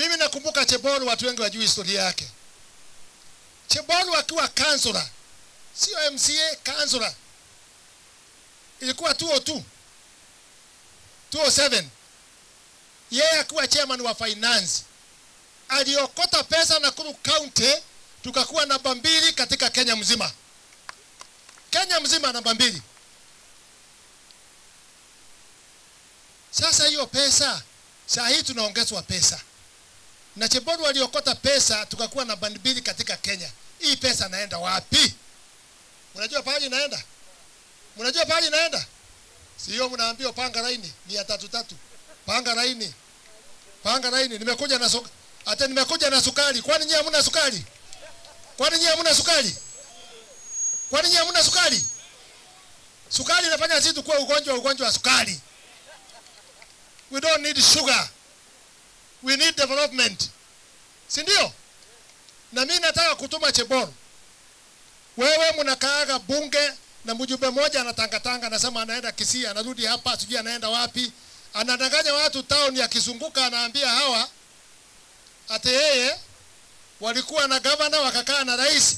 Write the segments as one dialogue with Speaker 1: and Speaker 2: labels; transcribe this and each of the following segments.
Speaker 1: Mimi nakumbuka Chebolu, watu wengi wajui historia yake. Chebolu akiwa kansula, sio MCA, kansula, ilikuwa 202 207 yeye akiwa chairman wa finance. Aliokota pesa Nakuru County, tukakuwa namba mbili katika Kenya mzima, Kenya mzima namba mbili. Sasa hiyo pesa saa hii tunaongezwa pesa, na Chebori waliokota pesa, tukakuwa namba mbili katika Kenya. Hii pesa naenda wapi? Mnajua pahali inaenda? Mnajua pahali inaenda? Sio mnaambiwa panga laini mia tatu tatu, panga laini, panga laini. Nimekuja na soka, hata nimekuja na sukari. Kwani nyinyi hamna sukari? Kwani nyinyi hamna sukari? Kwani nyinyi hamna sukari? Sukari inafanya sisi kuwa ugonjwa ugonjwa wa sukari. We don't need sugar. We need development. Si ndio? Na mimi nataka kutuma Chebon, Wewe mnakaaga bunge na mjumbe mmoja anatangatanga anasema anaenda Kisii, anarudi hapa, sijui anaenda wapi. Anadanganya watu town akizunguka anaambia hawa ati yeye walikuwa na gavana wakakaa na rais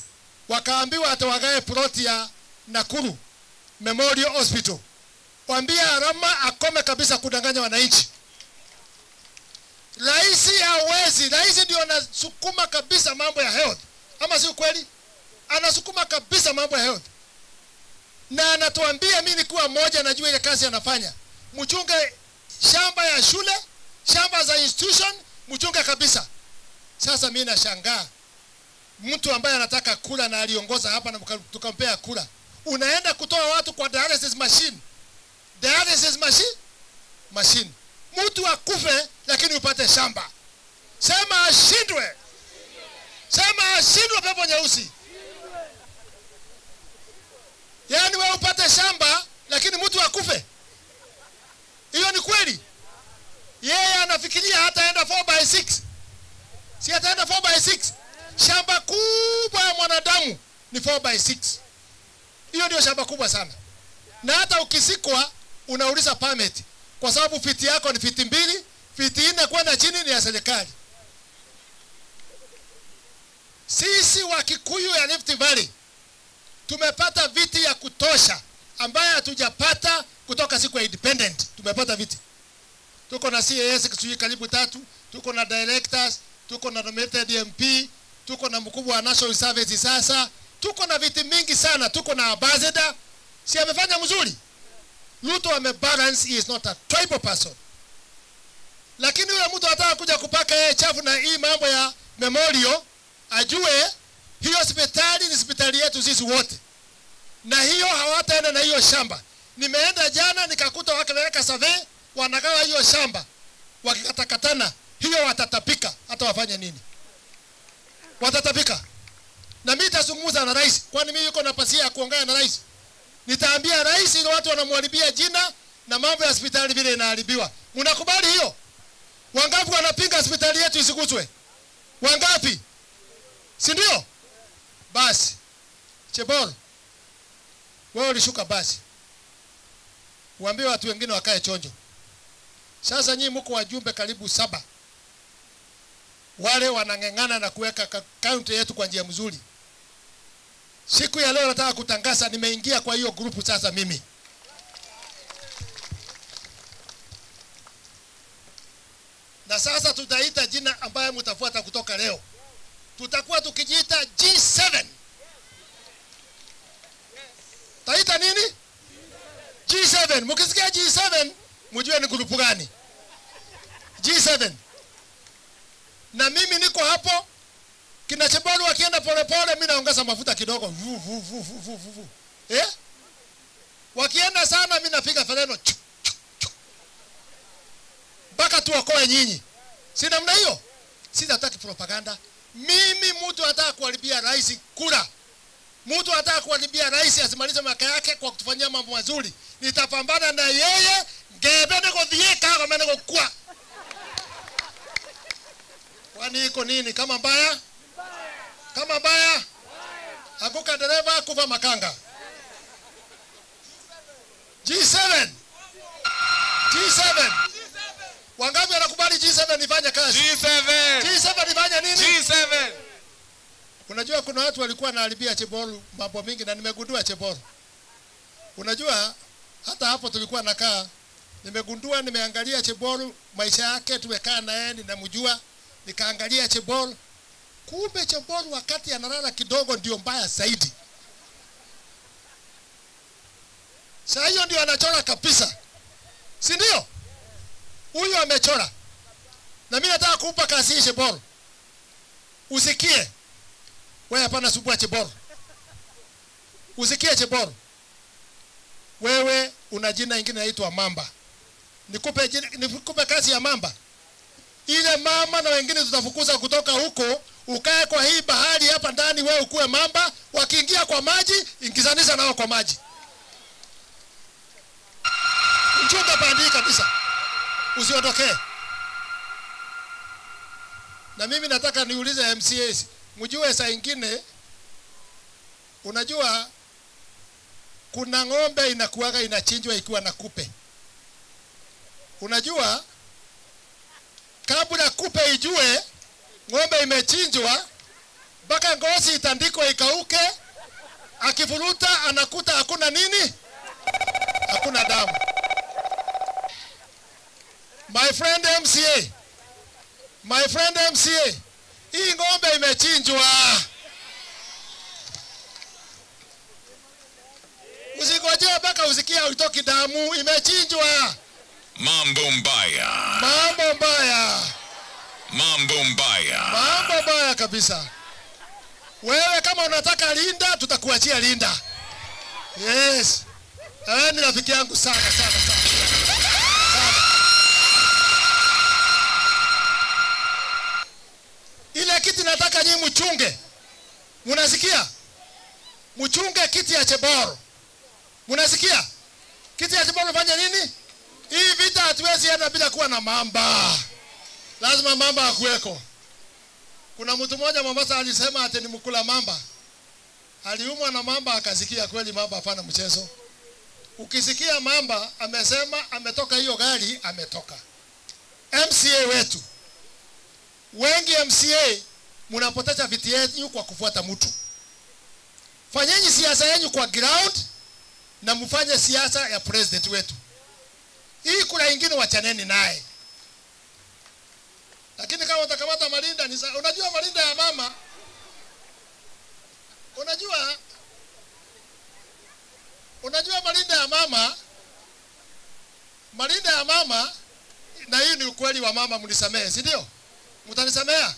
Speaker 1: wakaambiwa atawagae ploti ya Nakuru Memorial Hospital. Wambia Arama akome kabisa kudanganya wananchi. Rais hawezi, rais ndio anasukuma kabisa mambo ya health, ama si kweli? Anasukuma kabisa mambo ya health, na anatuambia mimi nikuwa mmoja, najua ile kazi anafanya. Mchunge shamba ya shule, shamba za institution, mchunge kabisa. Sasa mimi nashangaa. Mtu ambaye anataka kula na aliongoza hapa na tukampea kula, unaenda kutoa watu kwa dialysis machine. Dialysis machine machine, mtu akufe lakini upate shamba. Sema ashindwe, sema ashindwe pepo nyeusi. Yaani wewe upate shamba lakini mtu akufe, hiyo ni kweli? Yeye anafikiria hataenda 4 by 6 si ataenda 4 by 6 Shamba kubwa ya mwanadamu ni 4 by 6 hiyo ndio shamba kubwa sana, na hata ukisikwa unauliza permit kwa sababu fiti yako ni fiti mbili, fiti nne kwenda chini ni ya serikali. Sisi wa Kikuyu ya Rift Valley tumepata viti ya kutosha ambayo hatujapata kutoka siku ya independent. Tumepata viti, tuko na CAS sijui karibu tatu, tuko na directors, tuko na nominated MP, tuko na mkubwa wa National Service sasa, tuko na viti mingi sana, tuko na ambassador. Si amefanya mzuri? Ruto amebalance, he is not a tribal person. Lakini yule mtu anataka kuja kupaka yeye chafu na hii mambo ya memorial, ajue hiyo hospitali ni hospitali yetu sisi wote, na hiyo hawataenda na hiyo shamba. Nimeenda jana nikakuta wakaweka survey, wanagawa hiyo shamba, wakikatakatana hiyo watatapika. Hata wafanye nini? Watatapika. Na mimi nitazungumza na rais, kwani mimi yuko na pasia ya kuongea na rais nitaambia rais ile watu wanamharibia jina na mambo ya hospitali vile inaharibiwa. Mnakubali hiyo? Wangapi wanapinga hospitali yetu isiguswe? Wangapi? Si ndio? Basi Chebol, wewe ulishuka basi, uambie watu wengine wakae chonjo. Sasa nyinyi mko wajumbe karibu saba, wale wanang'eng'ana na kuweka kaunti yetu kwa njia mzuri. Siku ya leo nataka kutangaza nimeingia kwa hiyo grupu sasa mimi. Na sasa tutaita jina ambayo mtafuata kutoka leo. Tutakuwa tukijiita G7. Taita nini? G7. Mkisikia G7 mjue ni grupu gani? G7. Na mimi niko hapo kina Chebolu wakienda polepole, mimi naongeza mafuta kidogo vu, vu, vu, vu, vu, vu, vu. Eh? Wakienda sana, mimi napiga feleno mpaka tuokoe nyinyi. Si namna hiyo? Sitataki propaganda. Mimi mtu anataka kuharibia rais kura, mtu anataka kuharibia rais asimalize miaka yake kwa kutufanyia mambo mazuri, nitapambana na yeye ngebe negothie kago menego kwa kwani iko nini kama mbaya kama mbaya anguka dereva kuva makanga G7 G7 wangapi wanakubali G7 G7 ifanye kazi.
Speaker 2: G7.
Speaker 1: G7 ifanye nini?
Speaker 2: G7.
Speaker 1: Unajua kuna watu walikuwa wanaharibia Chebolu mambo mingi na nimegundua Chebolu. Unajua hata hapo tulikuwa nakaa nimegundua nimeangalia Chebolu maisha yake tumekaa na yeye ninamjua nikaangalia Chebol kumbe Chebol wakati analala kidogo ndio mbaya zaidi. Saa hiyo ndio anachora kabisa. Si ndio? Huyu amechora. Na mimi nataka kumpa kazi hii Chebol. Usikie wewe hapana subua Chebor. Usikie Chebor. Wewe una jina ingine inaitwa Mamba. Nikupe jina, nikupe kazi ya Mamba. Ile mama na wengine tutafukuza kutoka huko, ukae kwa hii bahari hapa ndani, wewe ukuwe mamba. Wakiingia kwa maji, ingizanisha nao kwa maji. Mchunga bandii kabisa, usiondokee. Na mimi nataka niulize MCAs, mjue saa ingine, unajua kuna ng'ombe inakuaga inachinjwa ikiwa na kupe. Unajua kabla kupe ijue ng'ombe imechinjwa, mpaka ngozi itandikwe ikauke, akivuruta anakuta hakuna nini, hakuna damu. My friend MCA, my friend MCA, hii ng'ombe imechinjwa. Usigojee mpaka usikia utoki damu, imechinjwa.
Speaker 3: Mambo mbaya.
Speaker 1: Mambo mbaya,
Speaker 3: Mambo mbaya.
Speaker 1: mambo mbaya kabisa. Wewe kama unataka Linda, tutakuachia Linda. Yes, wewe ni rafiki yangu sana sana sana. Ile kiti nataka nyinyi mchunge, munasikia? Mchunge kiti ya Cheboro, munasikia? Kiti ya Cheboro fanya nini? Hii vita hatuwezi enda bila kuwa na mamba, lazima mamba akuweko. Kuna mtu mmoja Mombasa alisema ati ni mkula mamba, aliumwa na mamba akasikia kweli mamba hapana mchezo. Ukisikia mamba amesema ametoka hiyo gari, ametoka. MCA wetu wengi, MCA mnapoteza viti yenu kwa kufuata mtu. Fanyeni siasa yenu kwa ground na mfanye siasa ya president wetu. Hii kuna ingine wachaneni naye, lakini kama utakamata Malinda ni sa... unajua Malinda ya mama, unajua? Unajua Malinda ya mama, Malinda ya mama, na hii ni ukweli wa mama, mnisamehe, si ndio? Mtanisamea.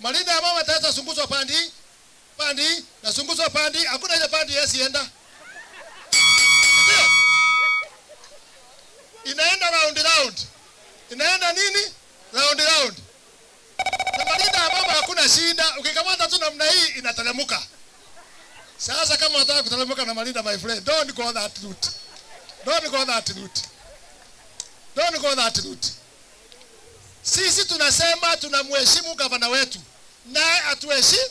Speaker 1: Malinda ya mama tata sunguzwa pandi pandi na sunguzwa pandi, hakuna ile pandi yesienda, inaenda round round, inaenda nini round round. Na mama hakuna shida, ukikamata tu namna hii inateremka. Sasa kama unataka kuteremka na Malinda, my friend, don't go that route, don't go that route, don't go that route. Sisi tunasema tunamheshimu gavana wetu, naye atuheshimu,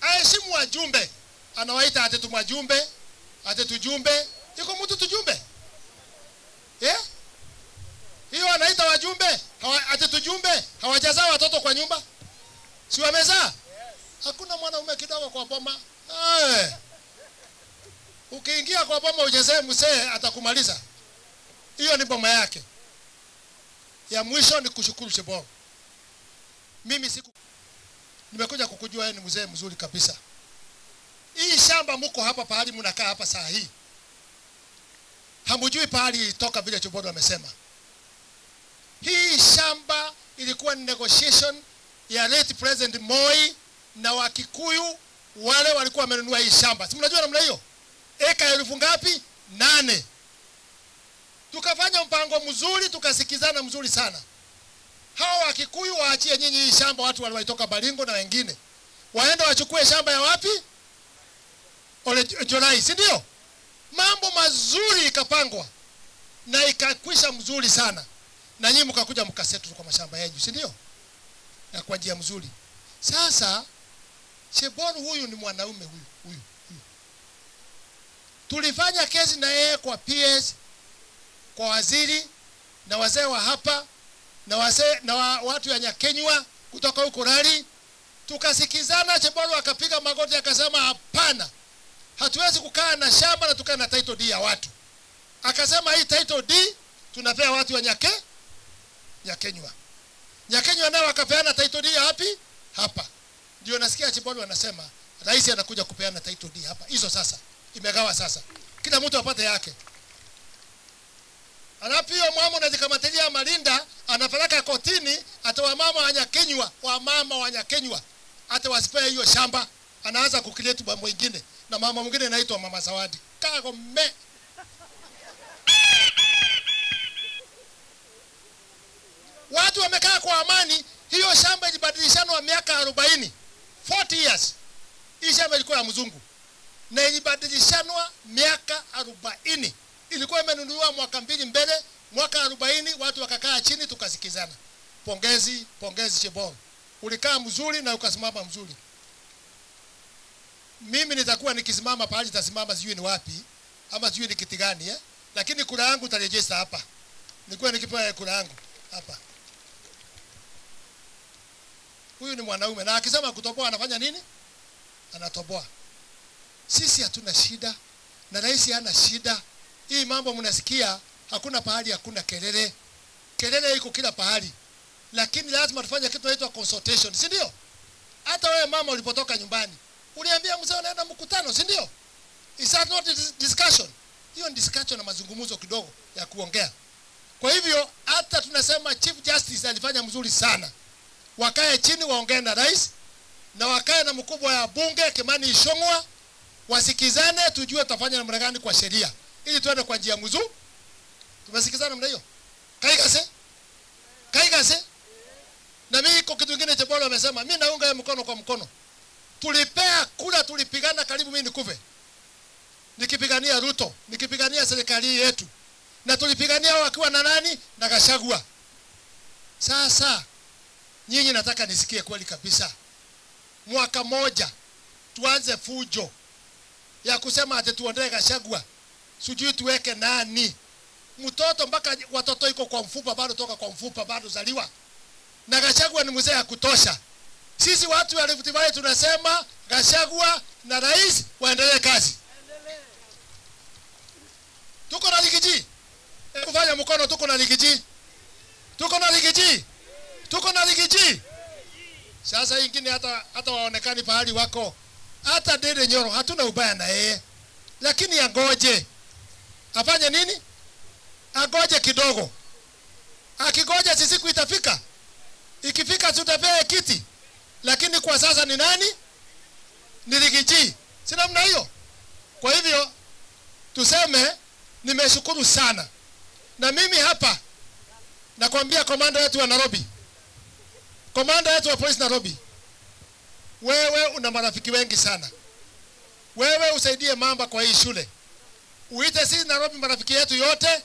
Speaker 1: aheshimu wajumbe. Anawaita ate tumwajumbe, ate tujumbe. Iko mtu tujumbe yeah? Hiyo anaita wajumbe hawa, ati tujumbe. Hawajazaa watoto kwa nyumba, si wamezaa? Hakuna mwanaume kidogo kwa boma. Hey. Ukiingia kwa boma uchezee msee atakumaliza. Hiyo ni boma yake. Ya mwisho ni kushukuru Cheboro. Mimi siku nimekuja kukujua yeye ni mzee mzuri kabisa. Hii shamba mko hapa pahali mnakaa hapa saa hii. Hamujui pahali toka vile chobodo amesema. Hii shamba ilikuwa ni negotiation ya late President Moi na Wakikuyu wale walikuwa wamenunua hii shamba. Si mnajua namna hiyo? Eka elfu ngapi? Nane tukafanya mpango mzuri, tukasikizana mzuri sana. Hawa Wakikuyu waachie nyinyi hii shamba, watu walioitoka Baringo na wengine waende wachukue shamba ya wapi? Ole Jolai, si ndio? Mambo mazuri ikapangwa na ikakwisha mzuri sana, na nyinyi mkakuja mkasetu kwa mashamba yenu, si ndio? Na kwa njia mzuri. Sasa Shebon huyu ni mwanaume huyu huyu huyu, tulifanya kesi na yeye kwa PS kwa waziri na wazee wa hapa na wase na wa, watu ya Nyakenywa kutoka huko Rali, tukasikizana. Chebolo akapiga magoti akasema, hapana, hatuwezi kukaa na shamba na tukaa na title ya watu. Akasema hii title deed tunapea watu wa Nyake Nyakenywa. Nyakenywa nao akapeana title deed wapi? Hapa. Ndio nasikia Chebolo anasema rais anakuja kupeana title deed hapa. Hizo sasa imegawa sasa, kila mtu apate yake. Alafu hiyo mama unajikamatilia Malinda anapeleka kotini, ata wamama wanyakenywa, wamama wanyakenywa, hata wasipea hiyo shamba, anaanza kukiletu bwa mwingine, na mama mwingine anaitwa mama Zawadi Kagome. Watu wamekaa kwa amani. Hiyo shamba ilibadilishanwa miaka arobaini 40 years. Hii shamba ilikuwa ya mzungu na ilibadilishanwa miaka arobaini ilikuwa imenunuliwa mwaka mbili mbele, mwaka arobaini watu wakakaa chini tukasikizana. Pongezi, pongezi Chebon, ulikaa mzuri na ukasimama mzuri. Mimi nitakuwa nikisimama pahali nitasimama, sijui ni wapi ama sijui ni kiti gani eh? Lakini kura yangu tarejesta hapa, nikuwa nikipewa kura yangu hapa. Huyu ni mwanaume na akisema kutoboa anafanya nini? Anatoboa. Sisi hatuna shida na rais hana shida hii mambo mnasikia, hakuna pahali hakuna kelele. Kelele iko kila pahali, lakini lazima tufanye kitu kinaitwa consultation, si ndio? Hata wewe mama, ulipotoka nyumbani uliambia mzee unaenda mkutano, si ndio? Is that not discussion? Hiyo ni discussion na mazungumzo kidogo ya kuongea. Kwa hivyo hata tunasema Chief Justice alifanya mzuri sana, wakae chini waongee na rais na wakae na mkubwa ya bunge Kimani Ichung'wa, wasikizane, tujue tutafanya namna gani kwa sheria ili tuende kwa njia mzuri. Tumesikizana namna hiyo? Kaigase? Kaigase? Na mimi iko kitu kingine Chebolo amesema, mimi naunga ya mkono kwa mkono. Tulipea kula, tulipigana karibu mimi nikufe. Nikipigania Ruto, nikipigania serikali yetu. Na tulipigania wakiwa na nani? Na Gachagua. Sasa nyinyi nataka nisikie kweli kabisa. Mwaka moja tuanze fujo ya kusema ati tuondoe Gachagua sijui tuweke nani mtoto mpaka watoto iko kwa mfupa bado toka kwa mfupa bado zaliwa na Gachagua ni mzee ya kutosha. Sisi watu wa Rift Valley tunasema Gachagua na rais waendelee kazi. Tuko na Ligiji, kufanya mkono. Tuko na Ligiji, tuko na Ligiji, tuko na Ligiji. Sasa ingine hata hata waonekani pahali wako, hata Dede Nyoro hatuna ubaya na yeye, lakini angoje afanye nini? Angoje kidogo. Akigoja si siku itafika, ikifika tutapea kiti, lakini kwa sasa ni nani? Ni Rigiji, si namna hiyo? Kwa hivyo tuseme nimeshukuru sana, na mimi hapa nakwambia komando yetu wa Nairobi, komanda yetu wa polisi Nairobi, wewe una marafiki wengi sana. Wewe usaidie mamba kwa hii shule uite sisi Nairobi marafiki yetu yote,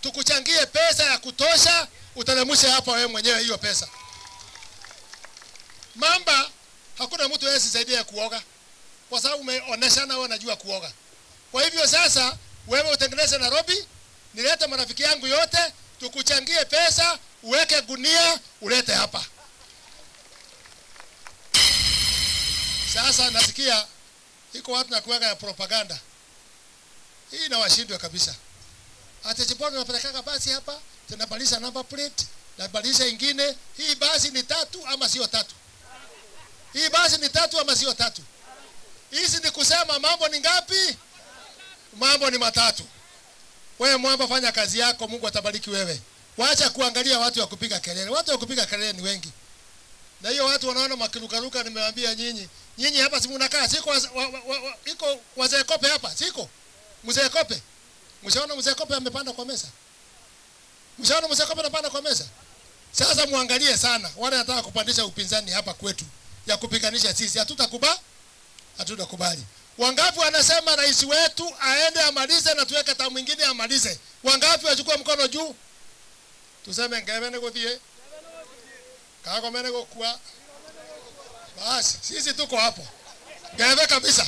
Speaker 1: tukuchangie pesa ya kutosha, uteremshe hapa wewe mwenyewe hiyo pesa. Mamba hakuna mtu yeye saidia ya kuoga, kwa sababu umeoneshana wewe unajua kuoga. Kwa hivyo sasa, wewe utengeneze Nairobi, nilete marafiki yangu yote, tukuchangie pesa, uweke gunia, ulete hapa. Sasa nasikia iko watu na kuweka ya propaganda hii inawashindwa kabisa. Hata chipo tunapelekaga basi hapa, tunabadilisha number plate, tunabadilisha ingine. Hii basi ni tatu ama sio tatu? Hii basi ni tatu ama sio tatu? Hizi ni kusema mambo ni ngapi? Mambo ni matatu. Wewe mwamba, fanya kazi yako, Mungu atabariki wewe. Wacha kuangalia watu wa kupiga kelele. Watu wa kupiga kelele ni wengi, na hiyo watu wanaona makirukaruka. Nimewaambia nyinyi, nyinyi hapa si mnakaa, siko wa, wa, wa, wa, iko wazee kope hapa, siko mzee kope. Mshaona mzee kope amepanda kwa meza? Mshaona mzee kope anapanda kwa meza? Sasa muangalie sana wale wanataka kupandisha upinzani hapa kwetu ya kupiganisha sisi, hatutakuba hatutakubali. Wangapi wanasema rais wetu aende amalize na tuweke tamu mwingine amalize? Wangapi wachukue mkono juu? Tuseme ngevene guthie kagomene gukua. Basi sisi tuko hapo, ngeve kabisa.